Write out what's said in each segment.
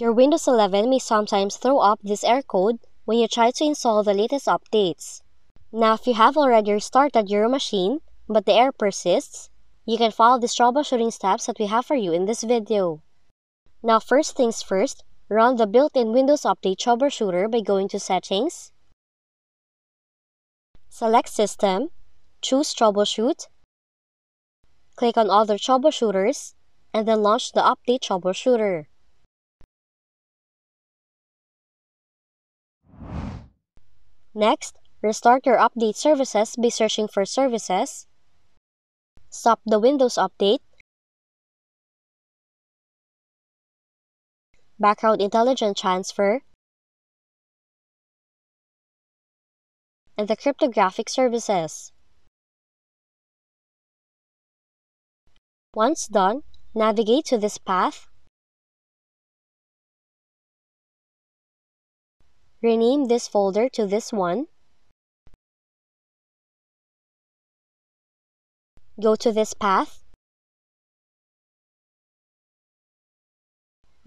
Your Windows 11 may sometimes throw up this error code when you try to install the latest updates. Now, if you have already restarted your machine, but the error persists, you can follow these troubleshooting steps that we have for you in this video. Now, first things first, run the built-in Windows Update Troubleshooter by going to Settings, select System, choose Troubleshoot, click on Other Troubleshooters, and then launch the Update Troubleshooter. Next, restart your update services. By searching for Services, stop the Windows Update, Background Intelligent Transfer, and the cryptographic services. Once done, navigate to this path, rename this folder to this one, go to this path,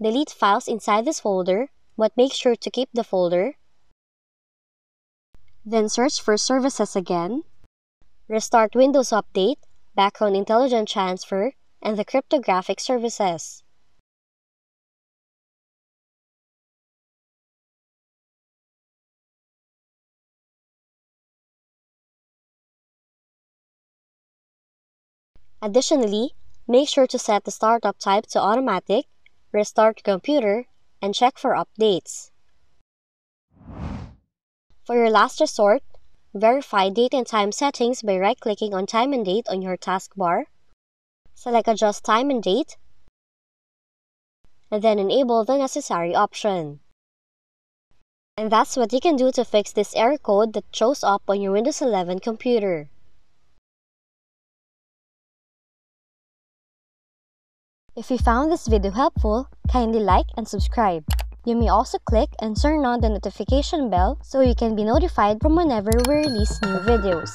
delete files inside this folder, but make sure to keep the folder, then search for services again, restart Windows Update, Background Intelligent Transfer, and the cryptographic services. Additionally, make sure to set the startup type to automatic, restart computer, and check for updates. For your last resort, verify date and time settings by right-clicking on Time and Date on your taskbar, select Adjust Time and Date, and then enable the necessary option. And that's what you can do to fix this error code that shows up on your Windows 11 computer. If you found this video helpful, kindly like and subscribe. You may also click and turn on the notification bell so you can be notified from whenever we release new videos.